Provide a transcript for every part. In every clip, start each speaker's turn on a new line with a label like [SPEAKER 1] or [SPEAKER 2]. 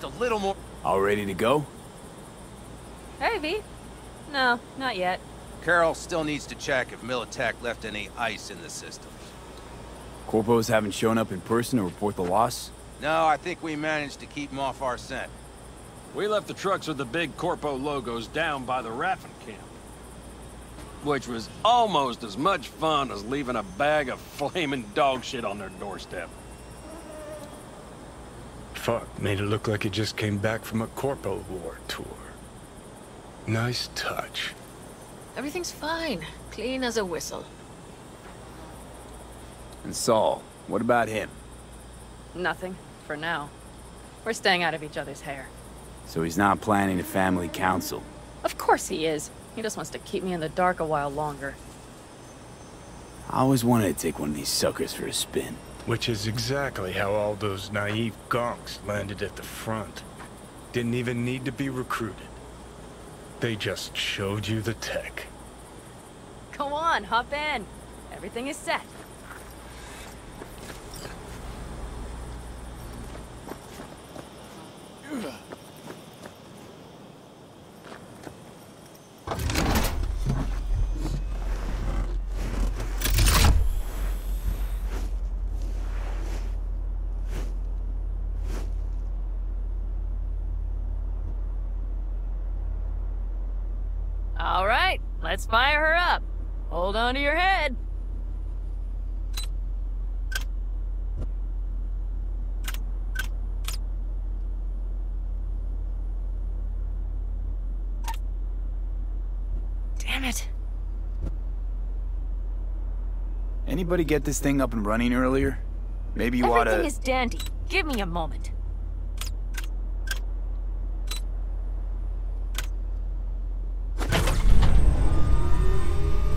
[SPEAKER 1] Just a little more...
[SPEAKER 2] All ready to go?
[SPEAKER 3] Hey, V. No, not yet.
[SPEAKER 1] Carol still needs to check if Militech left any ice in the systems.
[SPEAKER 2] Corpos haven't shown up in person to report the loss?
[SPEAKER 1] No, I think we managed to keep them off our scent.
[SPEAKER 4] We left the trucks with the big Corpo logos down by the Raffen camp. Which was almost as much fun as leaving a bag of flaming dog shit on their doorstep.
[SPEAKER 5] Fuck, made it look like it just came back from a Corpo War tour. Nice touch.
[SPEAKER 6] Everything's fine. Clean as a whistle.
[SPEAKER 2] And Saul, what about him?
[SPEAKER 3] Nothing, for now. We're staying out of each other's hair.
[SPEAKER 2] So he's not planning a family council?
[SPEAKER 3] Of course he is. He just wants to keep me in the dark a while longer.
[SPEAKER 2] I always wanted to take one of these suckers for a spin.
[SPEAKER 5] Which is exactly how all those naive gonks landed at the front. Didn't even need to be recruited. They just showed you the tech.
[SPEAKER 3] Go on, hop in. Everything is set. All right, let's fire her up. Hold on to your head. Damn it.
[SPEAKER 2] Anybody get this thing up and running earlier? Maybe you
[SPEAKER 3] Everything
[SPEAKER 2] oughta...
[SPEAKER 3] is dandy. Give me a moment.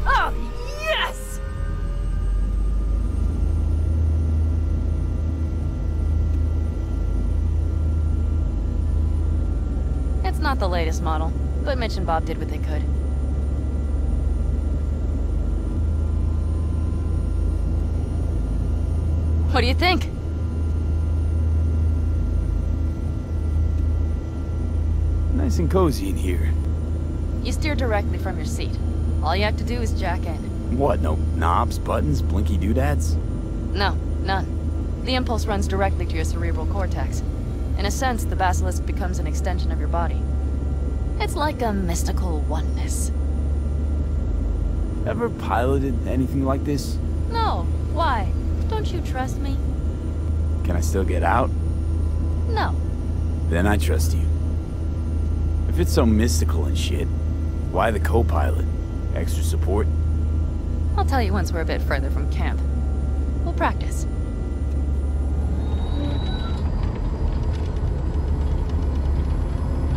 [SPEAKER 3] Oh, yes! It's not the latest model, but Mitch and Bob did what they could. What do you think?
[SPEAKER 2] Nice and cozy in here.
[SPEAKER 3] You steer directly from your seat. All you have to do is jack in.
[SPEAKER 2] What, no knobs, buttons, blinky doodads?
[SPEAKER 3] No, none. The impulse runs directly to your cerebral cortex. In a sense, the basilisk becomes an extension of your body. It's like a mystical oneness.
[SPEAKER 2] Ever piloted anything like this?
[SPEAKER 3] No, why? Don't you trust me?
[SPEAKER 2] Can I still get out?
[SPEAKER 3] No.
[SPEAKER 2] Then I trust you. If it's so mystical and shit, why the co-pilot? Extra support?
[SPEAKER 3] I'll tell you once we're a bit further from camp. We'll practice.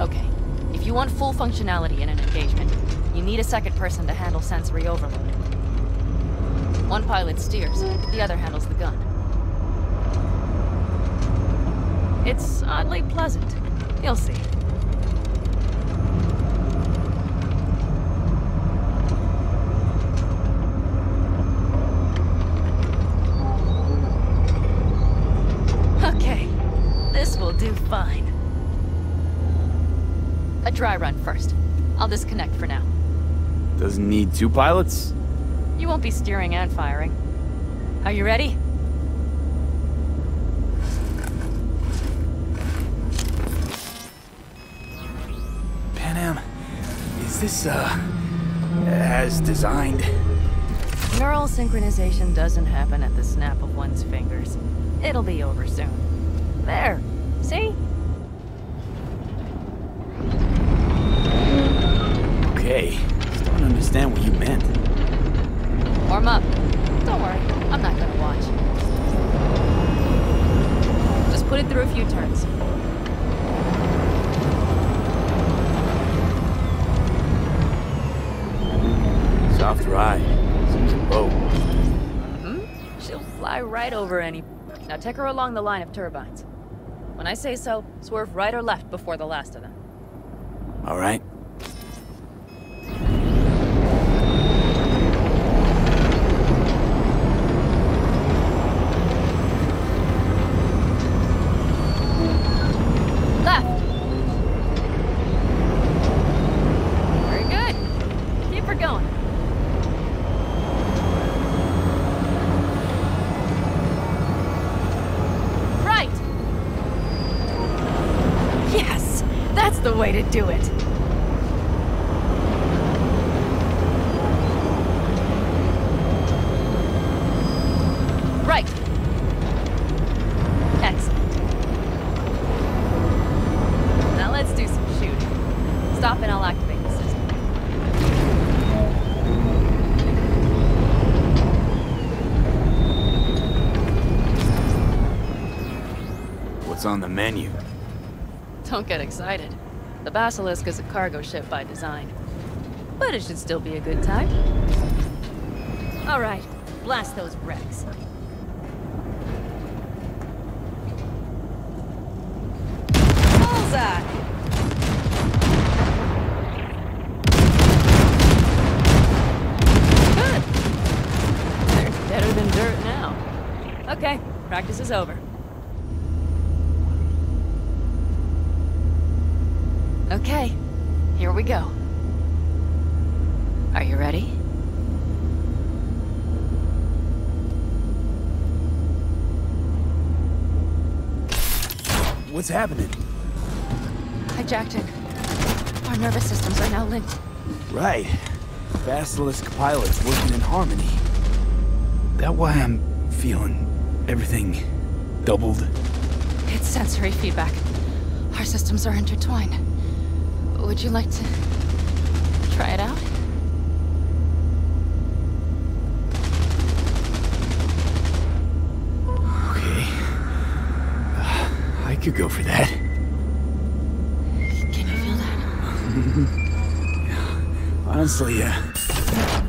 [SPEAKER 3] Okay. If you want full functionality in an engagement, you need a second person to handle sensory overload. One pilot steers, the other handles the gun. It's oddly pleasant. You'll see. Okay, this will do fine. A dry run first. I'll disconnect for now.
[SPEAKER 2] Doesn't need two pilots?
[SPEAKER 3] You won't be steering and firing. Are you ready?
[SPEAKER 2] Panam, is this, uh, as designed?
[SPEAKER 3] Neural synchronization doesn't happen at the snap of one's fingers. It'll be over soon. There. See?
[SPEAKER 2] Okay, still don't understand what you meant.
[SPEAKER 3] Warm up. Don't worry, I'm not gonna watch. Just put it through a few turns.
[SPEAKER 2] Soft ride. Seems a boat.
[SPEAKER 3] Mm-hmm. She'll fly right over any... Now take her along the line of turbines. When I say so, swerve right or left before the last of them.
[SPEAKER 2] All right.
[SPEAKER 3] To do it. Right. Excellent. Now let's do some shooting. Stop and I'll activate the system.
[SPEAKER 2] What's on the menu?
[SPEAKER 3] Don't get excited. The Basilisk is a cargo ship by design. But it should still be a good time. Alright, blast those wrecks. Bullseye! Good! They're better than dirt now. Okay, practice is over. Okay, here we go. Are you ready?
[SPEAKER 2] What's happening?
[SPEAKER 3] Hijacking. Our nervous systems are now linked.
[SPEAKER 2] Right. Basilisk pilot's working in harmony. That why I'm feeling everything doubled?
[SPEAKER 3] It's sensory feedback. Our systems are intertwined. Would you like to try it out?
[SPEAKER 2] Okay. Uh, I could go for that.
[SPEAKER 3] Can you feel that?
[SPEAKER 2] Honestly, uh,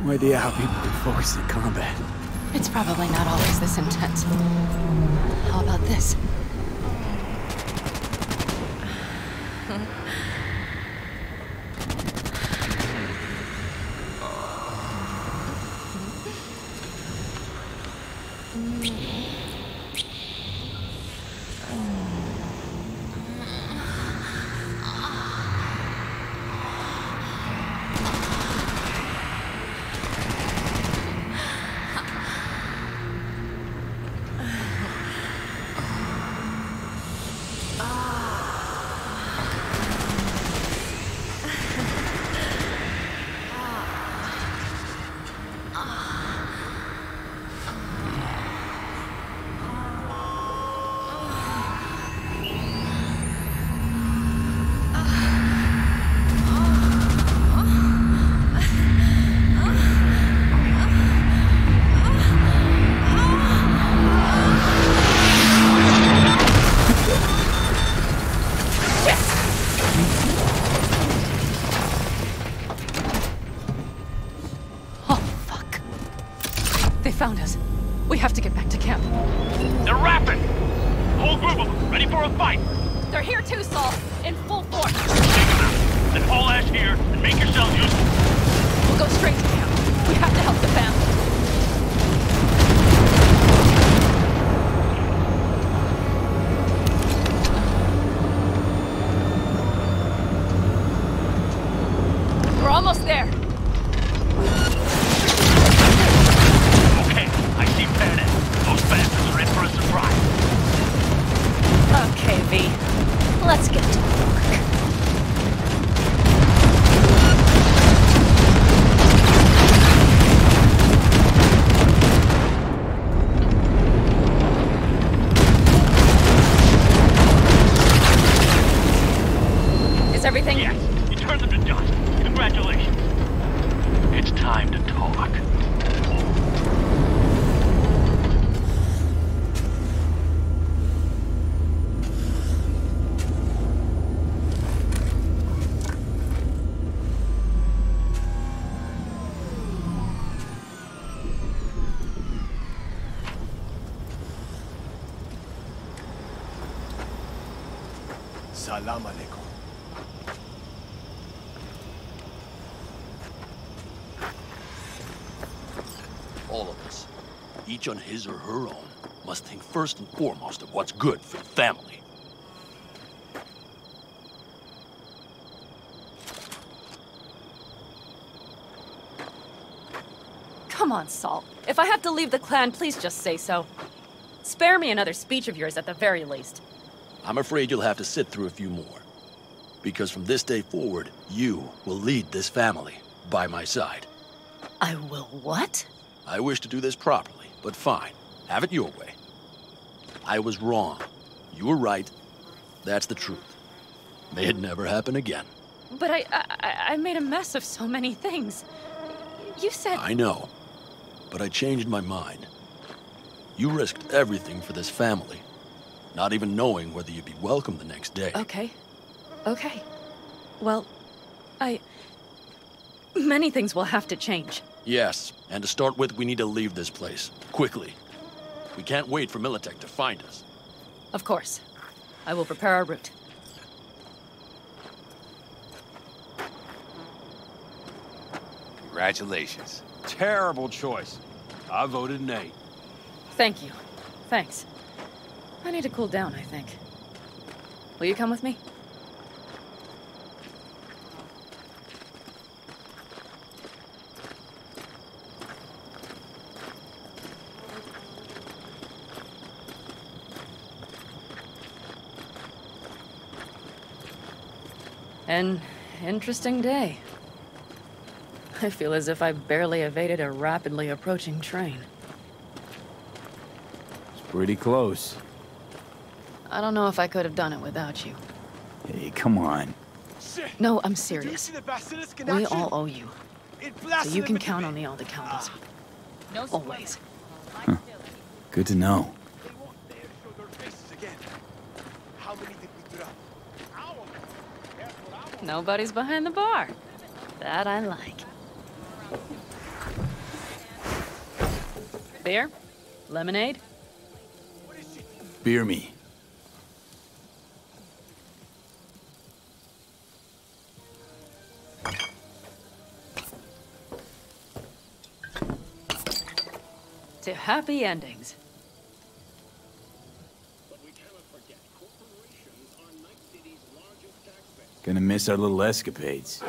[SPEAKER 2] no idea how people focus in combat.
[SPEAKER 3] It's probably not always this intense. How about this? They found us. We have to get back to camp.
[SPEAKER 7] They're rapid! Whole group of them, ready for a fight!
[SPEAKER 3] They're here too, Saul. In full force.
[SPEAKER 7] Take them out! Then haul ash here and make yourselves useful!
[SPEAKER 3] We'll go straight to camp. We have to help the family.
[SPEAKER 7] Okay,
[SPEAKER 3] V. Let's get to work. Is everything?
[SPEAKER 7] Yes, you turned them to dust. Congratulations. It's time to talk.
[SPEAKER 8] Salam alaikum.
[SPEAKER 7] All of us, each on his or her own, must think first and foremost of what's good for the family.
[SPEAKER 3] Come on, Saul. If I have to leave the clan, please just say so. Spare me another speech of yours at the very least.
[SPEAKER 7] I'm afraid you'll have to sit through a few more. Because from this day forward, you will lead this family by my side.
[SPEAKER 3] I will what?
[SPEAKER 7] I wish to do this properly, but fine. Have it your way. I was wrong. You were right. That's the truth. May it never happen again.
[SPEAKER 3] But I, I, I made a mess of so many things. You said...
[SPEAKER 7] I know. But I changed my mind. You risked everything for this family, not even knowing whether you'd be welcome the next day.
[SPEAKER 3] Okay. Okay. Well, I... Many things will have to change.
[SPEAKER 7] Yes, and to start with, we need to leave this place. Quickly. We can't wait for Militech to find us.
[SPEAKER 3] Of course. I will prepare our route.
[SPEAKER 1] Congratulations.
[SPEAKER 4] Terrible choice. I voted nay.
[SPEAKER 3] Thank you. Thanks. I need to cool down, I think. Will you come with me? An interesting day. I feel as if I barely evaded a rapidly approaching train.
[SPEAKER 2] It's pretty close.
[SPEAKER 3] I don't know if I could have done it without you.
[SPEAKER 2] Hey, come on.
[SPEAKER 3] No, I'm serious.
[SPEAKER 8] see the basilisk in
[SPEAKER 3] We all owe you. So you can count on the all to count us. Always.
[SPEAKER 2] Good to know.
[SPEAKER 8] They won't dare show their faces again. How many did we drop?
[SPEAKER 3] Nobody's behind the bar. That I like. Beer? Lemonade?
[SPEAKER 2] Beer me.
[SPEAKER 3] To happy endings.
[SPEAKER 2] Gonna miss our little escapades.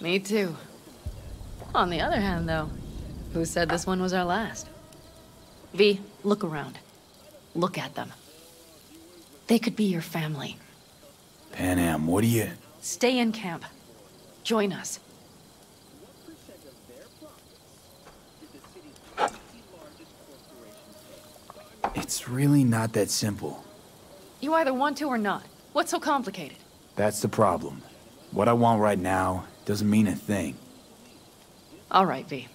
[SPEAKER 3] Me too. On the other hand, though, who said this one was our last? V, look around. Look at them. They could be your family.
[SPEAKER 2] Panam, what do you...
[SPEAKER 3] Stay in camp. Join us.
[SPEAKER 2] It's really not that simple.
[SPEAKER 3] You either want to or not. What's so complicated?
[SPEAKER 2] That's the problem. What I want right now doesn't mean a thing.
[SPEAKER 3] All right, V.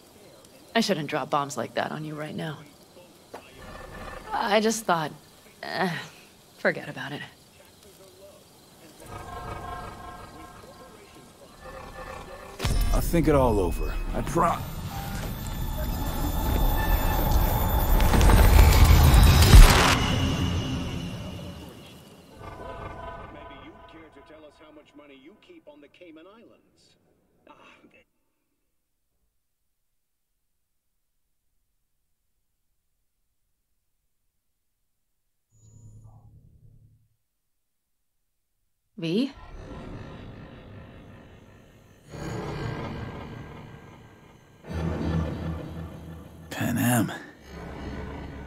[SPEAKER 3] I shouldn't drop bombs like that on you right now. I just thought, eh, forget about it.
[SPEAKER 2] I'll think it all over. I pro...
[SPEAKER 9] us how much money you keep on the Cayman Islands. Ah,
[SPEAKER 3] V?
[SPEAKER 2] Panam.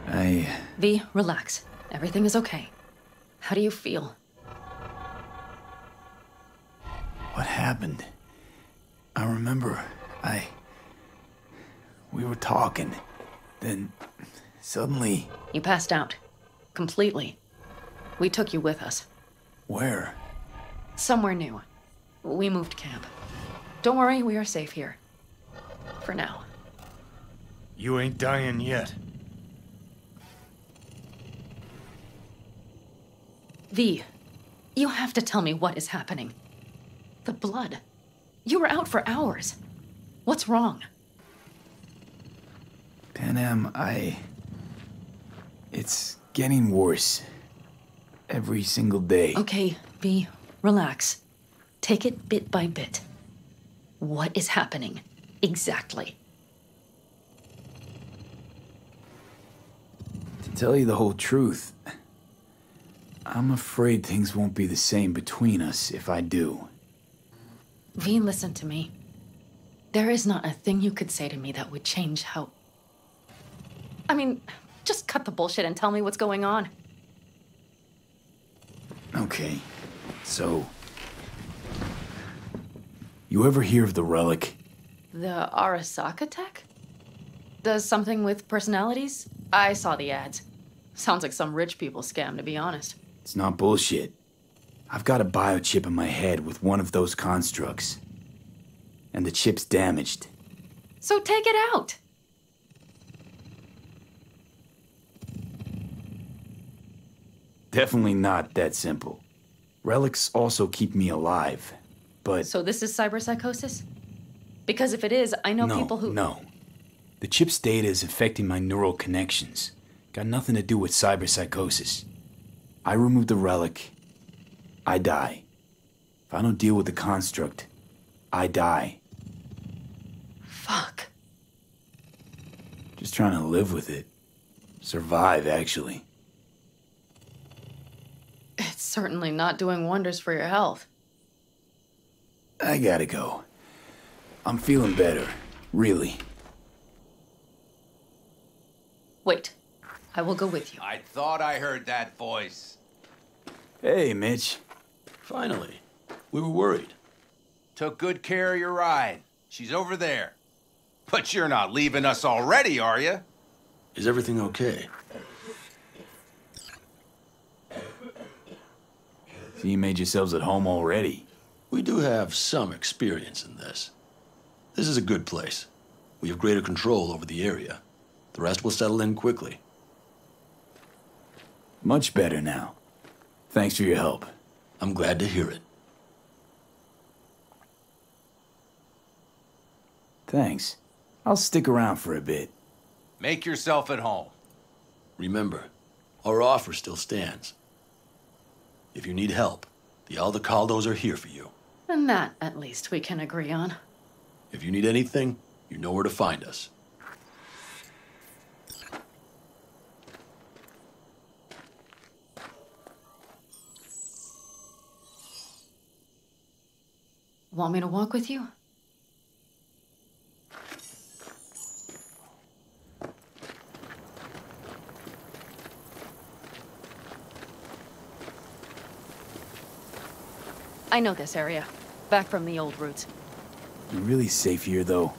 [SPEAKER 2] I...
[SPEAKER 3] V, relax. Everything is okay. How do you feel?
[SPEAKER 2] What happened? I remember, I... We were talking. Then, suddenly...
[SPEAKER 3] You passed out. Completely. We took you with us.
[SPEAKER 2] Where?
[SPEAKER 3] Somewhere new. We moved camp. Don't worry, we are safe here. For now.
[SPEAKER 5] You ain't dying yet.
[SPEAKER 3] V, you have to tell me what is happening. The blood. You were out for hours. What's wrong?
[SPEAKER 2] Panam, I... It's getting worse. Every single day.
[SPEAKER 3] Okay, V, relax. Take it bit by bit. What is happening? Exactly.
[SPEAKER 2] To tell you the whole truth, I'm afraid things won't be the same between us if I do.
[SPEAKER 3] V, listen to me. There is not a thing you could say to me that would change how. I mean, just cut the bullshit and tell me what's going on.
[SPEAKER 2] Okay, so... You ever hear of the relic?
[SPEAKER 3] The Arasaka tech? Does something with personalities? I saw the ads. Sounds like some rich people scam, to be honest.
[SPEAKER 2] It's not bullshit. I've got a biochip in my head with one of those constructs. And the chip's damaged.
[SPEAKER 3] So take it out!
[SPEAKER 2] Definitely not that simple. Relics also keep me alive, but...
[SPEAKER 3] So this is cyberpsychosis? Because if it is, I know
[SPEAKER 2] no,
[SPEAKER 3] people who.
[SPEAKER 2] No. The chip's data is affecting my neural connections. Got nothing to do with cyberpsychosis. I removed the relic, I die. If I don't deal with the construct, I die.
[SPEAKER 3] Fuck.
[SPEAKER 2] Just trying to live with it. Survive, actually.
[SPEAKER 3] It's certainly not doing wonders for your health.
[SPEAKER 2] I gotta go. I'm feeling better. Really.
[SPEAKER 3] Wait. I will go with you.
[SPEAKER 1] I thought I heard that voice.
[SPEAKER 2] Hey, Mitch.
[SPEAKER 7] Finally. We were worried.
[SPEAKER 1] Took good care of your ride. She's over there. But you're not leaving us already, are you?
[SPEAKER 7] Is everything okay?
[SPEAKER 2] So you made yourselves at home already?
[SPEAKER 7] We do have some experience in this. This is a good place. We have greater control over the area. The rest will settle in quickly.
[SPEAKER 2] Much better now. Thanks for your help.
[SPEAKER 7] I'm glad to hear it.
[SPEAKER 2] Thanks. I'll stick around for a bit.
[SPEAKER 1] Make yourself at home.
[SPEAKER 7] Remember, our offer still stands. If you need help, the Aldecaldos are here for you.
[SPEAKER 3] And that, at least, we can agree on.
[SPEAKER 7] If you need anything, you know where to find us.
[SPEAKER 3] Want me to walk with you? I know this area. Back from the old routes.
[SPEAKER 2] You're really safe here, though.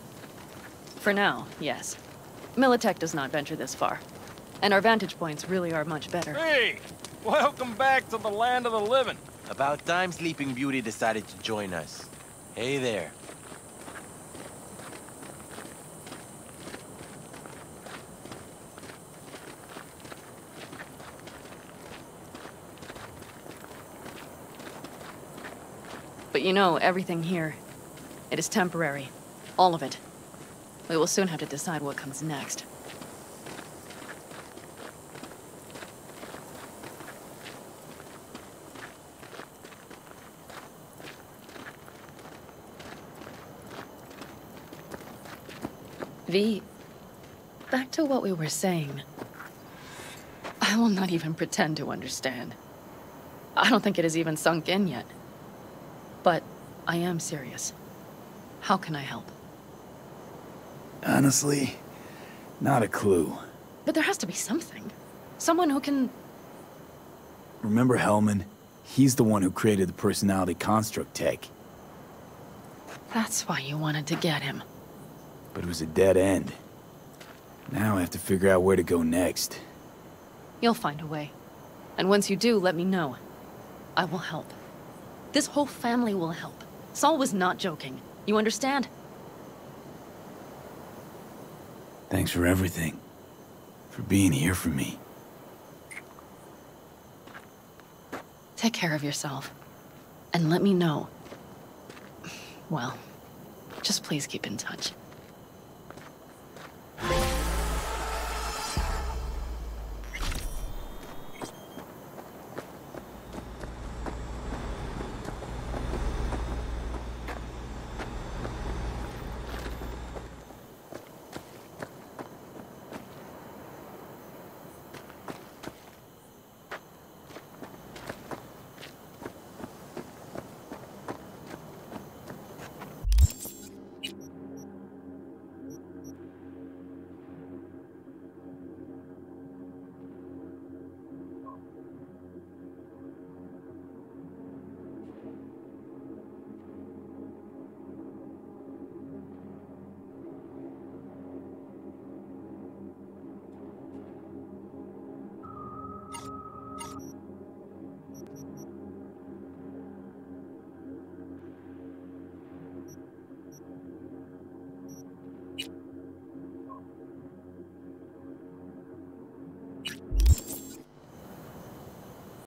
[SPEAKER 3] For now, yes. Militech does not venture this far. And our vantage points really are much better.
[SPEAKER 4] Hey! Welcome back to the land of the living.
[SPEAKER 10] About time Sleeping Beauty decided to join us. Hey there.
[SPEAKER 3] But you know, everything here, it is temporary. All of it. We will soon have to decide what comes next. V, back to what we were saying. I will not even pretend to understand. I don't think it has even sunk in yet. But I am serious. How can I help?
[SPEAKER 2] Honestly, not a clue.
[SPEAKER 3] But there has to be something. Someone who can...
[SPEAKER 2] Remember Hellman? He's the one who created the personality construct tech.
[SPEAKER 3] That's why you wanted to get him.
[SPEAKER 2] But it was a dead end. Now I have to figure out where to go next.
[SPEAKER 3] You'll find a way. And once you do, let me know. I will help. This whole family will help. Saul was not joking. You understand?
[SPEAKER 2] Thanks for everything. For being here for me.
[SPEAKER 3] Take care of yourself. And let me know. Well, just please keep in touch.